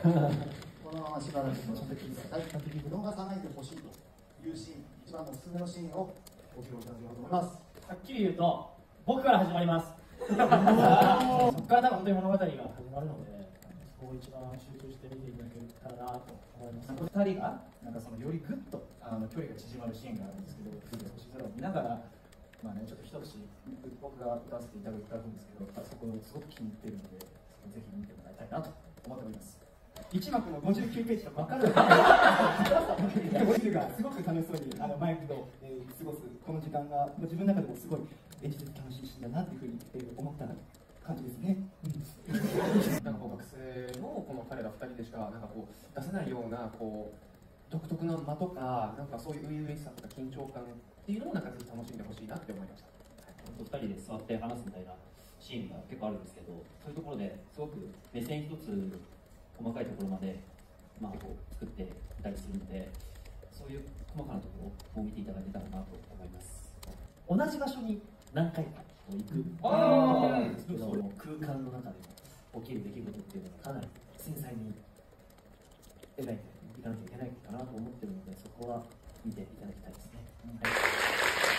このまましばらくちょっと聞いてください逃さないでほしいというシーン一番のおすすめのシーンをご披露いただければと思います。はっきり言うと僕から始まりますそこから多分本当に物語が始まるのでそこを一番集中して見ていただけたらなと思います。2人がなんかそのよりぐっとあの距離が縮まるシーンがあるんですけど星空を見ながらまあねちょっと一節僕が歌わせていただくんですけどそこをすごく気に入っているのでぜひ見てもらいたいなと思っております。1幕の59ページと分かる。ゴリルがすごく楽しそうにあのマイクと、えー、過ごすこの時間が自分の中でもすごい演じて楽しいシーンだなっていうふうに、えー、思った感じですね、うん、なんかこう学生のこの彼ら2人でしかなんかこう出せないようなこう独特な間とかなんかそういう初々しさとか緊張感っていうのもなんかぜひ楽しんでほしいなって思いました。はい、2人で座って話すみたいなシーンが結構あるんですけどそういうところですごく目線一つ細かいところまで、まあ、こう作っていたりするのでそういう細かなところを見ていただけたらなと思います。同じ場所に何回か行く。その空間の中で起きる出来事っていうのがかなり繊細に描いていかなきゃいけないかなと思ってるのでそこは見ていただきたいです